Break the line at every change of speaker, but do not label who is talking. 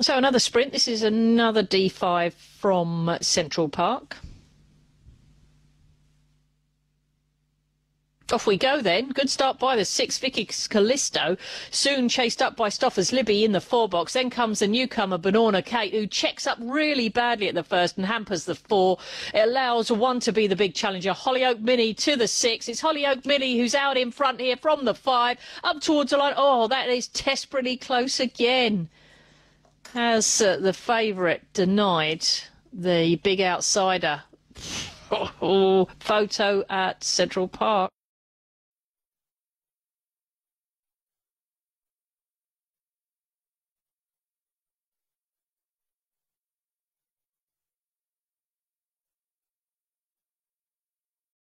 So another sprint. This is another D5 from Central Park. Off we go then. Good start by the six, Vicky Callisto. Soon chased up by Stoffers Libby in the four box. Then comes the newcomer, Banana Kate, who checks up really badly at the first and hampers the four. It allows one to be the big challenger. Hollyoak Mini to the six. It's Hollyoak Mini who's out in front here from the five. Up towards the line. Oh, that is desperately close again. Has uh, the favourite denied the big outsider? Oh, photo at Central Park.